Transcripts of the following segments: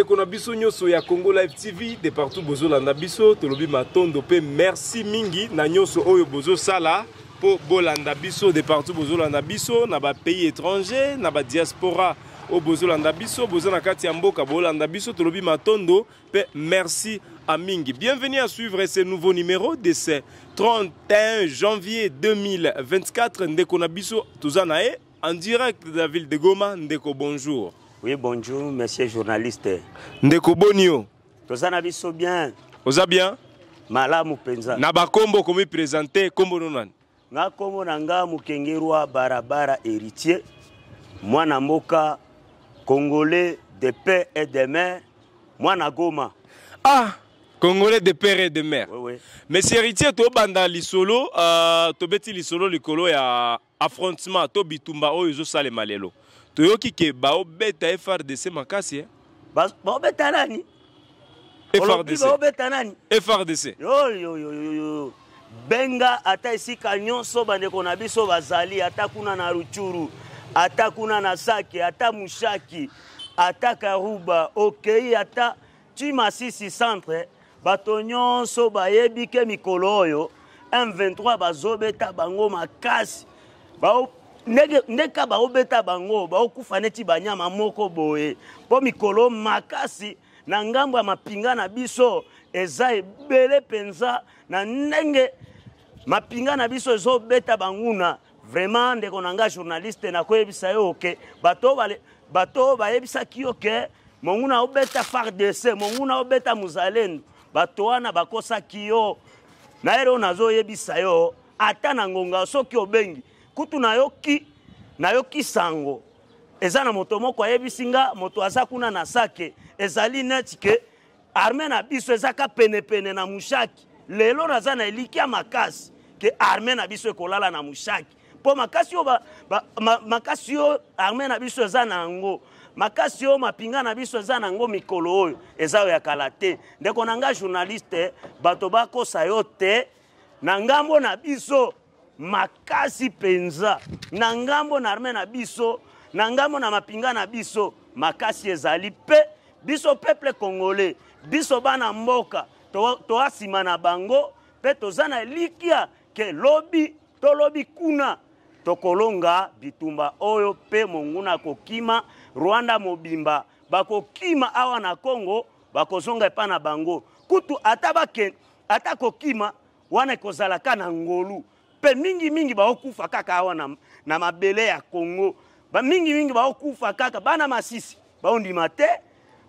bandeko na biso nyonso ya congo live tv de partout bozolanda biso tolobi matondo mpe merci mingi na nyonso oyo bozosala mpo bolanda biso de partout bozolanda biso na bapays étranger na badiaspora oyo bozolanda biso boza na kati ya mboka bolanda biso tolobi matondo Pe merci à Mingi. Bienvenue à suivre ce nouveau numéro de ce 31 janvier 2024. Ndeko Nabiso, Touzanae, en direct de la ville de Goma. Ndeko, bonjour. Oui, bonjour, monsieur journaliste. Ndeko Bonio. Tozana biso bien. Oza bien? Malamu penza. Na bakombo komi présenter kombo nonani. Nga kombo na nga Mukengerwa Barabara Heritier, mwana mboka congolais de père et de mère, mwana Goma. Ah, congolais de père et de mère. Oui, oui. Monsieur Héritier, to banda lisolo, euh, to beti lisolo likolo ya affrontement to bitumba oyo ezo salema lelo. Toyoki ke bao beta FRDC makasi eh. Ba, bao beta nani? FRDC. obeta nani FRDC. Yo, yo, yo, yo, yo. benga ata esika nyonso bandeko na biso bazali ata kuna na ruchuru ata kuna na sake ata mushaki ata karuba okei ata ti masisi centre bato nyonso bayebi ke mikolo oyo m23 bazobeta bango makasi bao ndenge nde ka baobeta bango baokufa neti banyama moko boye mpo mikolo makasi na ngambo ya mapinga na biso eza ebele mpenza na ndenge mapinga na biso ezobeta banguna vraiment ndeko na ngai journaliste nakoyebisa yo oke bato oyo bayebisaki yo ke monguna obeta fardc monguna obeta mozalendo bato wana bakosaki yo na ere oyo nazoyebisa yo ata na ngonga soki obengi kutu nayoki nayoki sango eza na moto moko ayebisi nga moto aza kuna na sake ezali neti ke arme na biso ezaka penepene na mushaki lelo naza na elikya makasi ke arme na biso ekolala na mushaki mpo makasi oyo ba, ba, ma, makasi oyo arme na biso eza na yango makasi oyo mapinga na biso eza na yango mikolo oyo eza oyo ya kala te ndeko na ngai journaliste bato bakosa yo te na ngambo na biso makasi mpenza na ngambo na arme na biso na ngambo na mapinga na biso makasi ezali mpe biso peuple congolais biso bana mboka toa nsima na bango mpe toza na elikya ke lobi to lobi kuna tokolonga bitumba oyo mpe monguna akokima rwanda mobimba bakokima awa na congo bakozonga epai na bango kutu ata bakende ata kokima wana ekozala ka na ngolu mpe mingimingi baokufa kaka awa na, na mabele ya congo mingimingi baokufa kaka bana masisi baondima te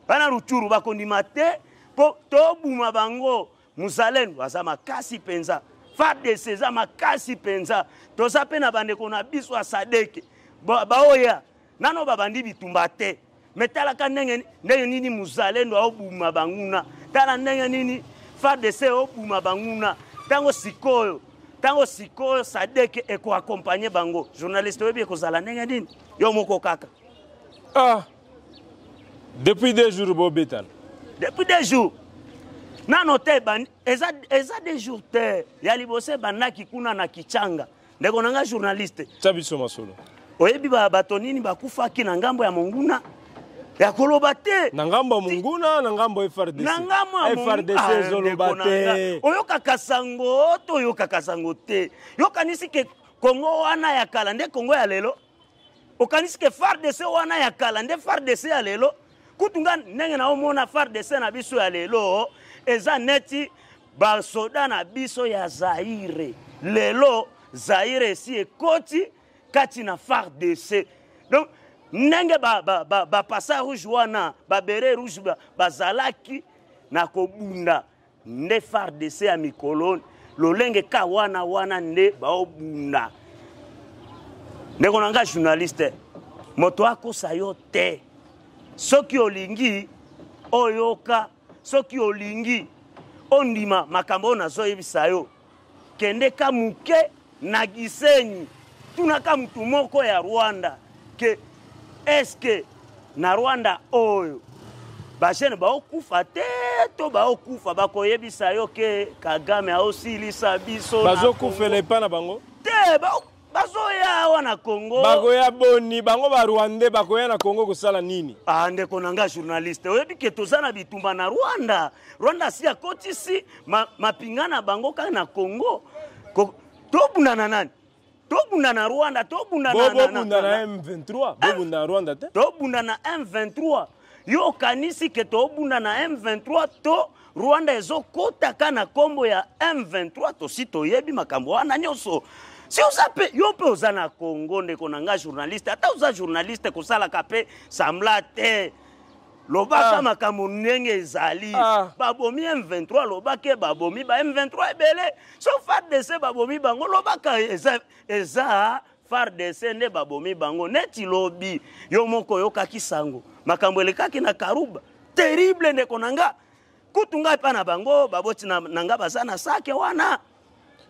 bana ruchuru bakondima te mpo tobuma bango muzalendo aza makasi mpenza fardc eza makasi mpenza toza mpe na bandeko na biso ya sadeke baoya ba nano babandi bitumba te me talaka ndenge ndenge nini muzalendo aobuma banguna tala ndenge nini fardc obuma banguna ntango sikoyo ntango sikoyo sadeke ekoakompagne bango journaliste oyebi ekozala ndenge nini yo moko kaka ah. depuis deux jours bobetana depuis deux jours nano te eza, eza deux jours te ya liboso ebandaki kuna na kichanga ndeko na nga journaliste tya biso masolo oyebi bato nini bakufaki na ngambo ya monguna ya koloba te na ngambo ya monguna na ngambo ya frdc ah, ezoloba te oyokaka sango to oyokaka sango te yokanisi ke kongo wana ya kala nde kongo ya lelo okanisi ke fardc wana ya kala nde fardc ya lelo kutu nga ndenge naomona fardc na biso ya lelo eza neti basoda na biso ya zaire lelo zaire esi ekoti kati na fardc donc ndenge bapasa ba, ba, ba rouge wana babere rouge bazalaki ba na kobunda nde fardc ya mikolo lolenge ka wana wana nde baobunda ndeko na ngai journaliste moto akosa yo te soki olingi oyoka soki olingi ondima makambo oyo nazoyebisa yo Kende ka muke na Gisenyi, tuna ka mutu moko ya Rwanda ke eske na Rwanda oyo ba jeune baokufa te to baokufa bakoyebisa yo ke kagame aosilisa biso bazokufela epa na bango te ba bazoya awa na congo bakoya boni bango barwandais bakoya na congo kosala nini ah, ndeko na ngai journaliste oyebi ke toza na bitumba na rwanda rwanda asi akotisi mapinga ma na bango kaka na congo Ko, tobunda na nani tobunda na rwanda tobunda na m23 bobunda na rwanda te tobunda na m23 Yo okanisi ke tobunda na M23 to Rwanda ezokotaka na kombo ya M23 tosi toyebi makambo wana nyonso si oza mpe yo mpe oza na congo ndeko na ngai journaliste ata oza journaliste kosalaka mpe sambla te lobaka ah. makambo ndenge ezali ah. babomi m23 lobaka babomi ba m23 ebele so fardc babomi bango lobaka eza, eza fardc nde babomi bango neti lobi yo moko oyokaki sango makambo elekaki na karuba terrible ndeko na nga kutu ngai mpa na bango baboti na, na nga baza na sake wana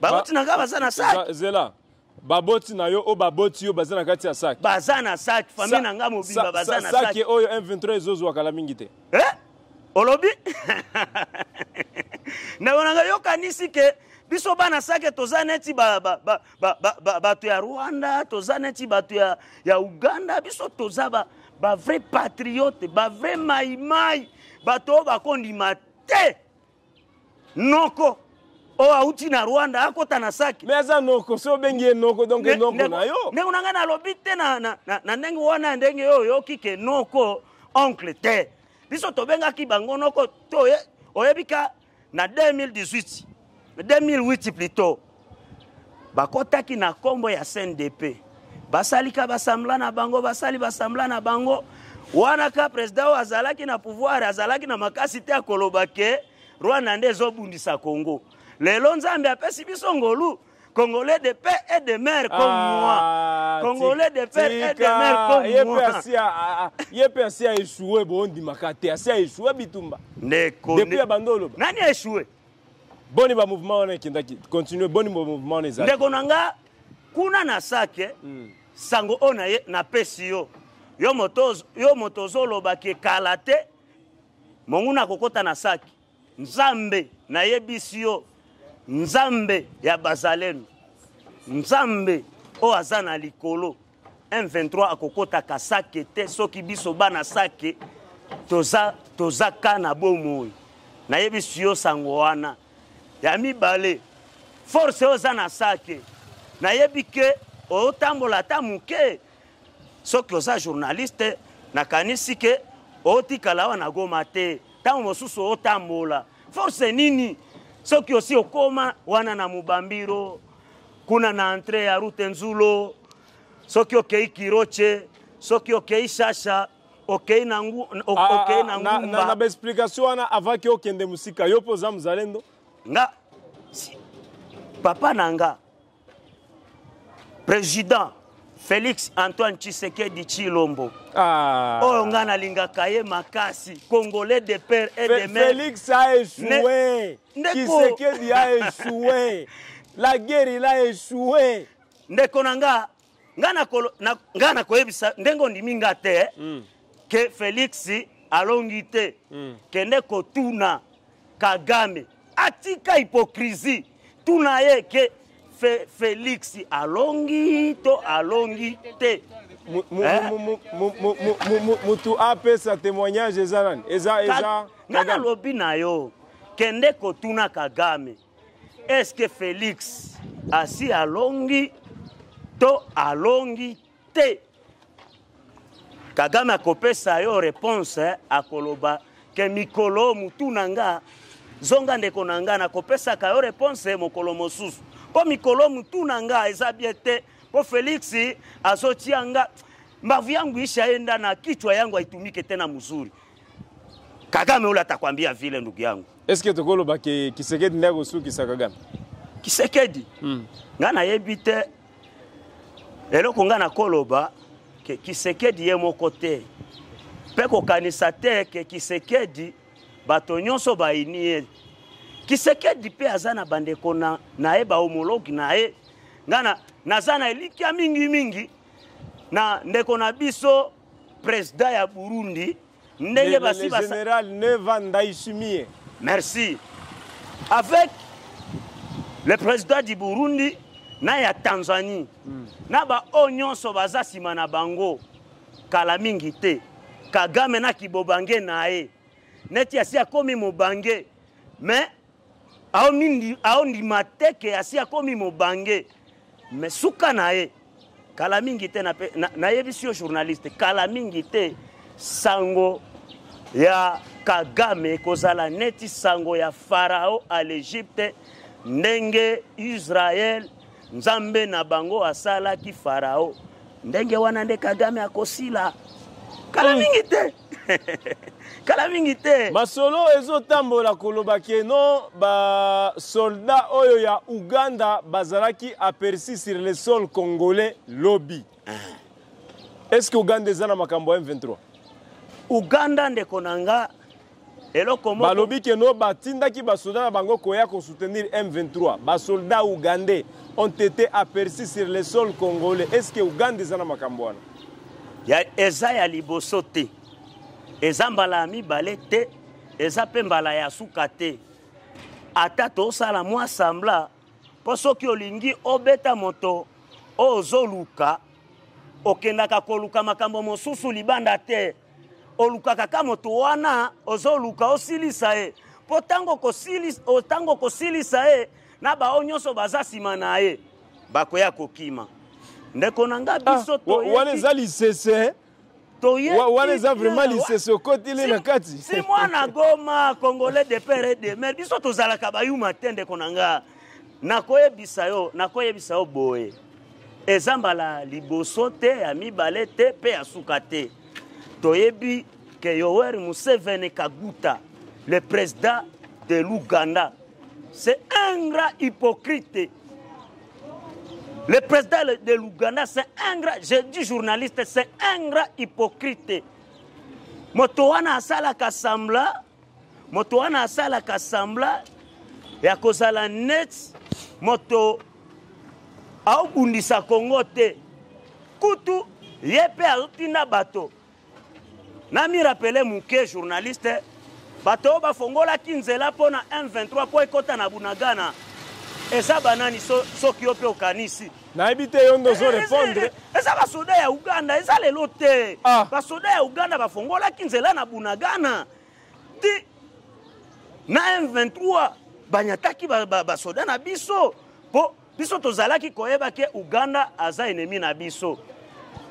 baboti na nga baza na sake zela baboti na yo oyo baboti yo baza na kati ya sake baza na sake famille na nga mobimba baza na sake oyo m23 ezozwa kala mingi te eh? olobi ndeko na nga yokanisi ke biso bana sake toza neti ba, ba, ba, ba, ba, ba, bato ya rwanda toza neti bato ya, ya uganda biso toza ba, ba vrai patriote ba vrai maimai bato oyo bakondima te noko oyo auti na rwanda akota na saki me aza noko so obengi ye noko donk noko na yo ndenge na ngai nalobi te na, na, na, na ndenge wana ya ndenge oyo oyoki ke noko oncle te biso tobengaki bango noko to oyebi ka na 2018 2008 plutôt bakotaki na nkombo ya cndp basalika basambla na bango basali basambla na bango wana ka president oyo azalaki na pouvoir azalaki na makasi te ya koloba ke rwanda nde ezobundisa congo lelo nzambe apesi biso ngolu Congolais de père et de mère comme ah, moi. Congolais de père et de mère comme ye moi. Asia, ah, ah, ye pe asia a échoué bon dit makate asia a échoué bitumba. Ndeko. Depuis ya bandolo. Nani a échoué? Boni ba mouvement wana ekendaki. Continuer boni ba mouvement wana ezali. Ndeko nanga kuna na sake mm. sango oyo na ye napesi yo yo moto yo moto ozoloba ke kala te monguna akokota na saki Nzambe, nayebisi yo, Nzambe ya Bazalendo, Nzambe oyo aza na likolo. M23 akokotaka sake te soki biso bana sake toza, toza ka na bomoi. Nayebisi yo sango wana. Ya mibale, force oyo oza na sake, nayebi ke otambola ata moke soki oza journaliste nakanisi ke otikala awa na goma te ntango mosusu otambola force nini soki osi okoma wana na mubambiro kuna na entre ya rute nzulo soki okei kiroche soki okei shasha okei na ah, ah, ngumba na baexplication wana avaki okende mosika yo mpo oza mozalendo nga si, papa na nga Président Félix Antoine Tshisekedi Chilombo. Ah. Oyo nga nalingaka ye makasi. Congolais de père et de mère. Félix a échoué. Ne... Tshisekedi a échoué. La guerre il a échoué. Ndeko na nga nga nga nakoyebisa ndenge ondimi nga te eh? mm. ke felix alongi te mm. kende kotuna kagame atika hypocrisie tuna ye ke fe, felix alongi to alongi te motu eh? apesa témoignage eza nani eza eza nga nalobi na yo kende kotuna kagame est-ce que Felix asi alongi to alongi te kagame akopesa yo réponse eh, akoloba ke mikolo mutu na nga zonga ndeko na nga nakopesaka yo réponse eh, mokolo mosusu mpo mikolo mutu na nga eza bie te mpo felix azotia nga mbavu yangu isha yenda na kichwa yangu aitumike te na muzuri Kagame ola atakwambia vile ndugu yangu. Est-ce que tokoloba ke Kisekedi ndiye akosukisa Kagame? Kisekedi mm. nga nayebi te eloko nga nakoloba ke Kisekedi ye moko te mpe kokanisa te ke Kisekedi bato nyonso bayini ye Kisekedi mpe aza na bandeko na, na ye bahomologue na ye nga naza na elikya mingimingi na ndeko na biso President ya Burundi ndenge basi basa. General Neva Ndaishimie. Merci. Avec le président du Burundi na ya Tanzanie mm. na ba oyo nyonso baza sima na bango kala mingi te Kagame na kibobange na ye neti asi akomi mobange mais aondima te ke asi akomi mobange me suka na ye kala mingi te nayebisi yo journaliste kala mingi te sango ya kagame ekozala neti sango ya farao a l'egypte ndenge israel Nzambe na bango asalaki Farao. Ndenge wana nde Kagame akosila. Kala hmm. mingi te. kala mingi te masolo ezotambola koloba ke non basoldat oyo ya uganda bazalaki aperci sur le sol congolais lobi ah. est ce que uganda eza na makambo ya m23 uganda ndeko na nga balobi que no batindaki basoda na bango koya kosoutenir m23 basoldat ougandais ont été aperçus sur le sol congolais est ce que ouganda eza na makambo wana eza ya liboso te eza mbala ya mibale te eza mpe mbala ya suka te ata tosala mwa sambla mpo soki olingi obeta moto oyo ozoluka okendaka koluka makambo mosusu libanda te olukaka ka moto wana ozoluka osilisa ye mpo ntango okosilisa ye na baoyo nyonso baza nsima na ye bakoya kokima ndeko na ngai ah, biso wana eza lisese wana eza vraiment lisese okotili na kati si mwana goma congolais de pere de mer biso tozalaka bayuma te ndeko na ngai nakoyebisa yo nakoyebisa yo boye eza mbala liboso te ya mibale te mpe ya suka te toyebi ke yoweri museveni kaguta le président de l'ouganda c'est un grand hypocrite le président de l'ouganda c'est un grand je dis journaliste c'est un grand hypocrite moto wana asalaka sembla moto wana asalaka sembla ya kozala neti moto aobundisa kongo te kutu ye mpe auti na bato na mirapele moke journaliste bato oyo bafongolaki nzela mpo na m23 mpo ekɔta na bunagana eza banani so, soki yo mpe okanisi nayebi te yo nde ozo repondre eza basoda ya uganda eza lelo te ah. basoda ya uganda bafongolaki nzela na bunagana ti na m23 banyataki basoda na biso mpo biso tozalaki koyeba ke uganda aza enemi na biso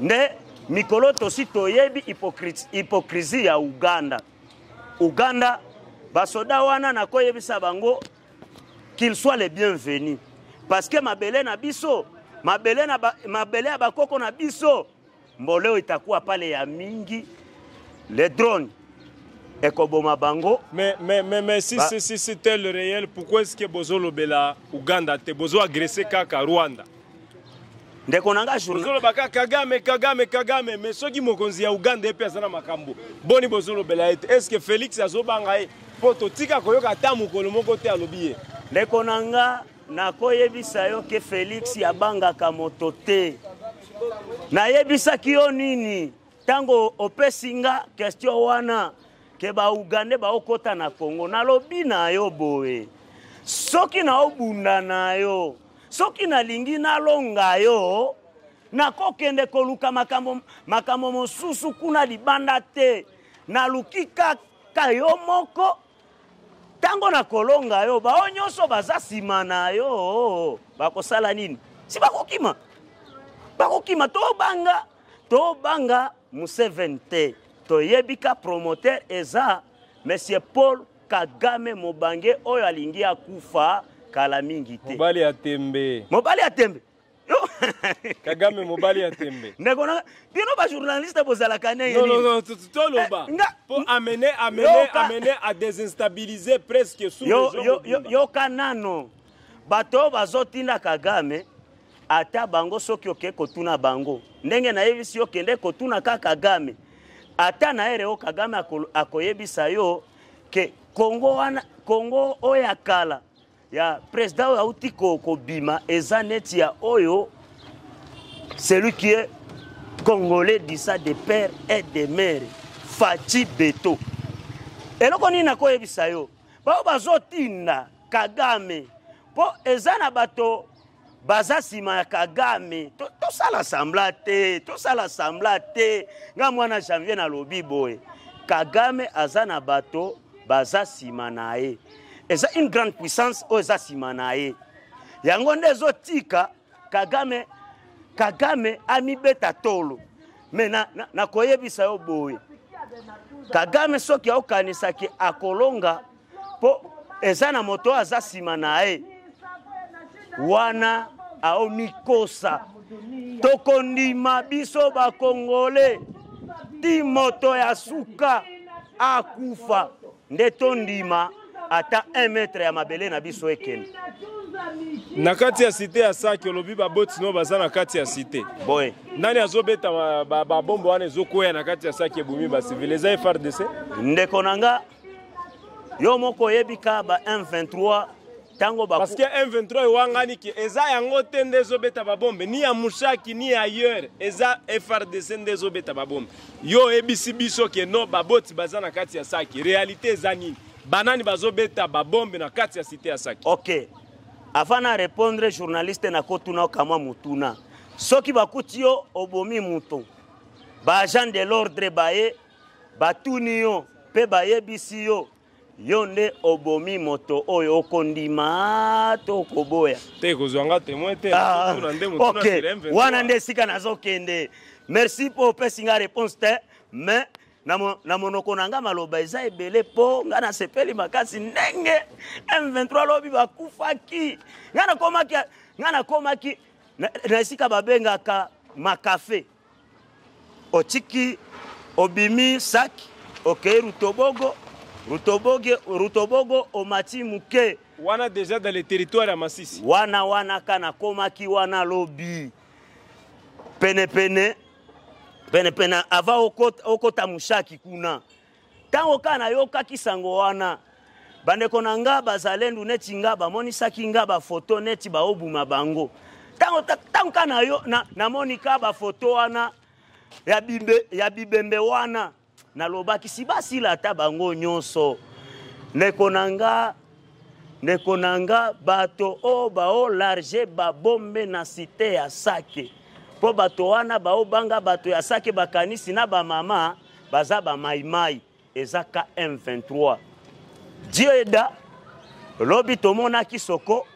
nde mikolo tosi toyebi hypocrisie ya uganda uganda basoda wana nakoyebisa bango qu'il soit le bienvenu parce que mabele na biso mabele na ba, mabele ya bakoko na biso mboleo itakuwa pale ya mingi le drone ekoboma bango mais, mais, mais, mais si, ba... si, si, si tel réel pourquoi est ce que bozolobela uganda te bozoagresse kaka rwanda ndeko na nga ozoloba kaka kagame kagame kagame mais soki mokonzi ya uganda ye mpe aza na makambo boni bozolobela ye te est ce que félix azobanga ye mpo totika koyoka ata mokolo moko te alobi ye ndeko na nga nakoyebisa yo ke félix abangaka moto te nayebisaki yo nini ntango opesi nga question wana ke baugande baokota na congo nalobi na yo boye soki naobunda na yo Soki nalingi nalonga yo, nakokende koluka makambo, makambo mosusu kuna libanda te. Naluki kaka yo moko. Ntango nakolonga yo, baoyo nyonso baza nsima na yo bakosala nini? Si bakokima, bakokima. Tobanga, tobanga Museveni te. Toyebi ka promoteur eza Monsieur Paul Kagame mobange oyo alingi akufa kala mingi te. Mobali ya tembe. Mobali ya tembe. kagame mobali ya tembe ndeko na bino bajournaliste bozalaka ndengetoloba eh, po amene amene amene adesinstabilise presque yoka nano bato oyo bazotinda kagame ata bango soki oke kotuna bango ndenge nayebisi yo kende kotuna kaka kagame ata na ere o kagame ako, akoyebisa yo ke kongo wana kongo oyo ya kala ya president oyo auti kobima eza neti ya oyo celui qui est congolais disa de père et de mère faci beto eloko nini nakoyebisa yo bao bazotinda kagame mpo eza na bato baza nsima ya kagame tosala to sambla te tosala sambla te ngai mwana janvier nalobi boye kagame aza na bato baza nsima na ye eza une grande puissance oyo eza nsima na ye yango nde ezotika kagame kagame amibeta tolo me nakoyebisa na, na yo boye kagame soki aokanisaki akolonga mpo eza na moto aza nsima na ye wana aomikosa tokondima biso bakongole ti moto ya suka akufa nde tondima ata 1 metre ya mabele na biso ekende na kati ya site ya saki olobi baboti no baza na kati ya site boye nani azobeta babombo wana ezokweya na kati ya saki ebumi bacivile eza frdc ndeko na nga yo moko oyebi ka ba m23 ntango parce que m23 ewangani ke eza yango te nde ezobeta babombe ni ya mushaki ni ya ailleurs eza frdc nde ezobeta babombe yo oyebisi biso ke no baboti baza na kati ya saki réalité eza nini banani bazobeta babombe na kati ya site ya saki ok avant na répondre journaliste nakotuna okamwa motuna soki bakuti yo obomi moto baagent de l'ordre baye batuni yo mpe bayebisi yo yo nde obomi moto oyo okondima to okoboya te kozwa nga temoin te ah, ok wana nde esika nazokende merci mpo opesi nga réponse te mais na monoko na nga maloba eza ebele mpo nga nasepeli makasi ndenge m23 lobi bakufaki nga nakomaki nga nakomaki na esika babengaka makafe otiki obimi saki okei rutobogo rutoboge rutobogo omati moke wana deja dans le territoire ya masisi wana wana ka nakomaki wana lobi penepene penepene avant okota, okota mushaki kuna Ntango kaka nayokaki sango wana, bandeko na nga bazalendu neti nga bamonisaki nga bafoto neti baobuma bango. Ntango kaka namoni na, na ka bafoto wana ya, bimbe, ya bibembe wana nalobaki si basila ata bango nyonso ndeko na nga ndeko na nga bato oyo baolarge babombe na site ya sake mpo bato wana baobanga bato ya sake bakanisi na bamama baza ba maimai eza km23 dieda lobi tomonaki soko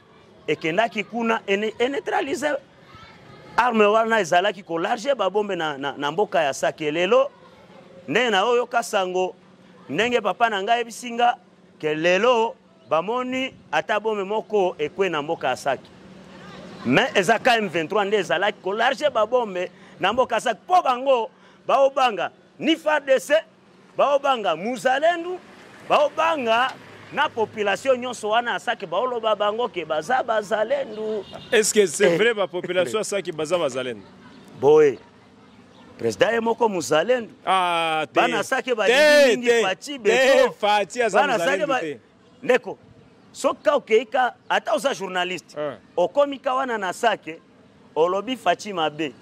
ekendaki kuna eneutralise arme wana ezalaki kolarge babombe na, na, na mboka ya sake lelo ndenge na oyo kasango ndenge papa na ngai ayebisi nga ke lelo bamoni ata bombe moko ekwe na mboka ya sake me eza km23 nde ezalaki kolarge babombe na mboka ya sake mpo bango baobanga ni fardc baobanga muzalendu baobanga na population nyonso wana asaki baoloba bango ke baza bazalendu est-ce que c'est eh. vrai ba population asaki baza bazalendu boye président ye moko muzalendu ah, bana asaki balingi mingi fati beto bana asaki ndeko soki ka okei ka ata oza journaliste ah. okomi ka wana na sake Olobi Fatshi mabe.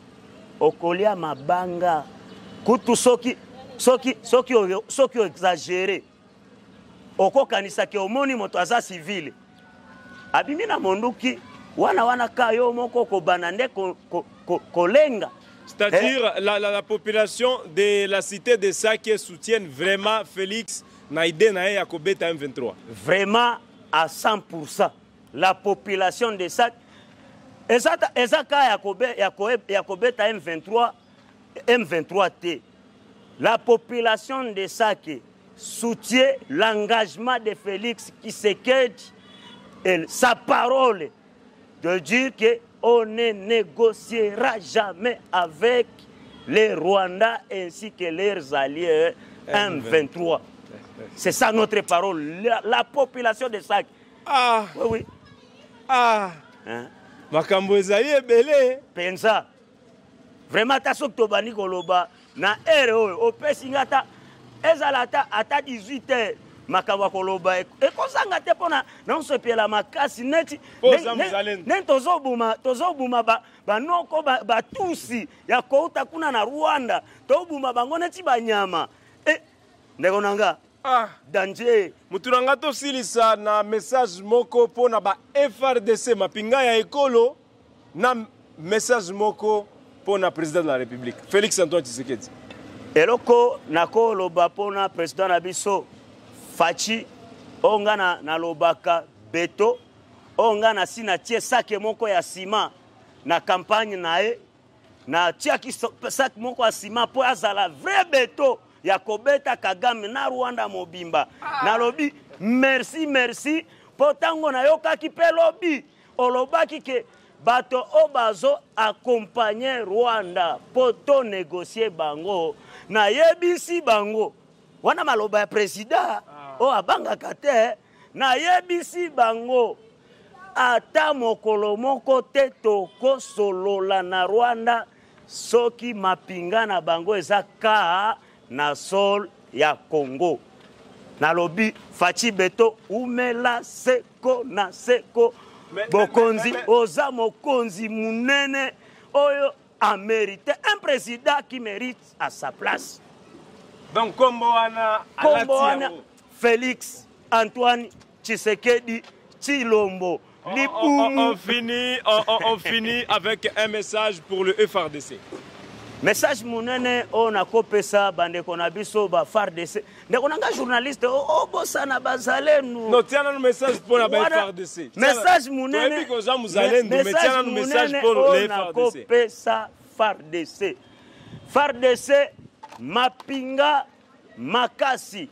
Okolia mabanga. Kutu soki soki soki soki exagere. Okokanisa ke omoni moto aza civile. Abimi na monduki wana wana ka yo moko kobana nde ko, ko, ko, kolenga C'est-à-dire eh? la, la, la, population de la cité de Sake soutiennent vraiment Félix na idée na ye ya kobeta M23. Vraiment à 100%. la population de SAC... et à ya M23 M23 t la population de SAC soutient l'engagement de Félix quête et sa parole de dire on ne négociera jamais avec les Rwandais ainsi que leurs alliés hein. M23. C'est ça notre parole. La, la population de Sac. ah oui oui ah hein? makambo ezali ebele penza vraiment ata soki tobandi koloba na heure oyo opesi nga ata ezala ata ata 18 heures makambo ya koloba ekozanga te mpona naosepela makasi neti neti tozobuma tozobuma banoko batusi ya kouta kuna na rwanda tobuma bango neti banyama e ndeko na nga Ah, danger motu na ngai tosilisa na message moko mpo na ba frdc mapinga ya ekolo na message moko mpo na président de la république félix antoine tshisekedi eloko nakoloba mpo na président na biso faci oyo ngai na, nalobaka beto oyo ngai nasi natie sake moko ya nsima na kampagne na ye natiaki sac moko ya sima mpo azala vrai beto ya kobeta kagame na rwanda mobimba ah. nalobi merci merci mpo ntango nayokaki mpe lobi olobaki ke bato oyo bazo akompagne rwanda mpo to negocie bango nayebisi bango wana maloba ya prezida ah. oyo abangaka te Nayebisi bango ata mokolo moko te tokosolola na Rwanda soki mapinga na bango eza kaa na sol ya Congo. Nalobi Fachi Beto umela seko na seko bokonzi oza mokonzi munene oyo a mérité un président qui mérite à sa place donc kombo wana alati yango Felix Antoine Tshisekedi Chilombo Libumu. On, on, on, finit, on, on finit avec un message pour le FRDC. message monene oyo nakopesa bandeko na biso ba fardc ndeko na ngai journaliste obosana bazalenu no tia nanu message mpo na ba fardc message monene oza mozalendo me tia nanu message mpo na nakopesa fardc fardc mapinga makasi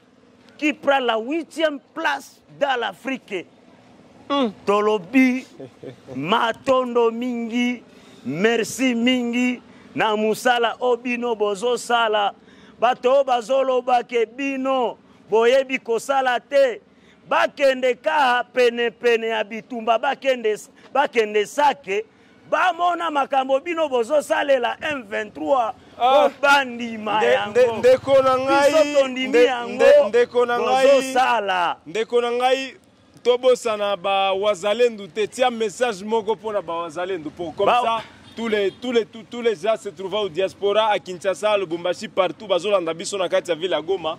qui prend la huitième place dans l'Afrique. Mm. Tolobi, matondo mingi, merci mingi, na musala obino bozo sala. Bato bazoloba ke bino boyebi kosala te. Bakende ka pene pene ya bitumba bakende bakende sake bamona makambo bino bozosalela m23 ah. bandima yango ndeko na ngai tondimi yango ndeko na ngai bozosala ndeko na ngai tobosana bawazalendu te tia message moko mpo na bawazalendu pour comme ba... ça tous les, tous les, tous, tous les gens se trouvant au diaspora à kinshasa lubumbashi partout bazolanda biso na kati ya ville ya goma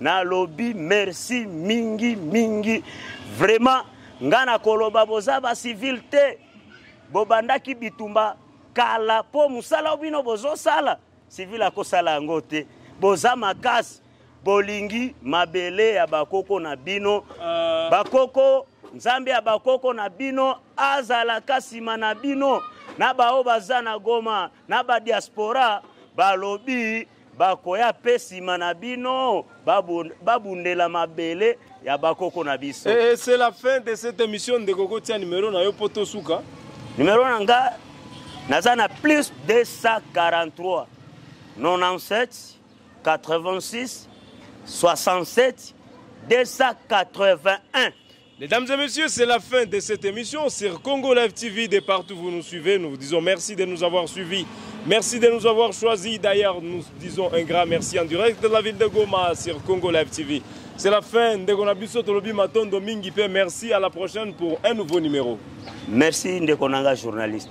nalobi merci mingi mingi vraiment nga nakoloba boza ba civil te bobandaki bitumba kala mpo mosala bino bozosala civil akosala yango te boza makasi bolingi mabele ya bakoko na bino uh... bakoko nzambe ya bakoko na bino azalaka nsima na bino na baoyo baza na goma na badiaspora balobi bakoya mpe nsima na bino babundela mabele ya bakoko na biso. Et eh, eh, c'est la fin de cette émission ndeko kotia numéro na yo mpo tosuka. Numéro na nga naza na plus 243 97 86 67 281 Mesdames et messieurs, c'est la fin de cette émission sur Congo Live TV. De partout où vous nous suivez, nous vous disons merci de nous avoir suivis. Merci de nous avoir choisis. D'ailleurs, nous disons un grand merci en direct de la ville de Goma sur Congo Live TV. C'est la fin de Gonabiso Tolobi Maton Domingue Merci à la prochaine pour un nouveau numéro. Merci Ndekonanga journaliste.